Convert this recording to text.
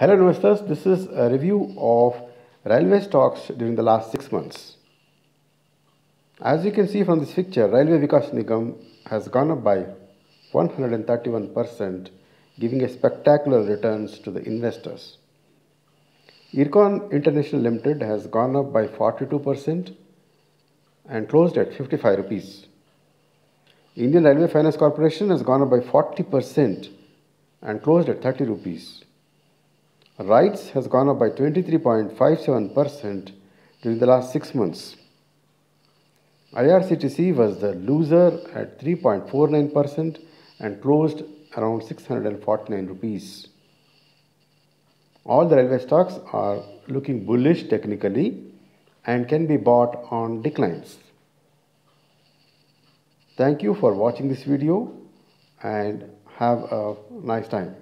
Hello investors, this is a review of railway stocks during the last six months. As you can see from this picture, Railway Vikas Nigam has gone up by 131%, giving a spectacular returns to the investors. Ircon International Limited has gone up by 42% and closed at 55 rupees. Indian Railway Finance Corporation has gone up by 40% and closed at 30 rupees. RITES has gone up by 23.57% during the last six months. IRCTC was the loser at 3.49% and closed around 649 rupees. All the railway stocks are looking bullish technically and can be bought on declines. Thank you for watching this video and have a nice time.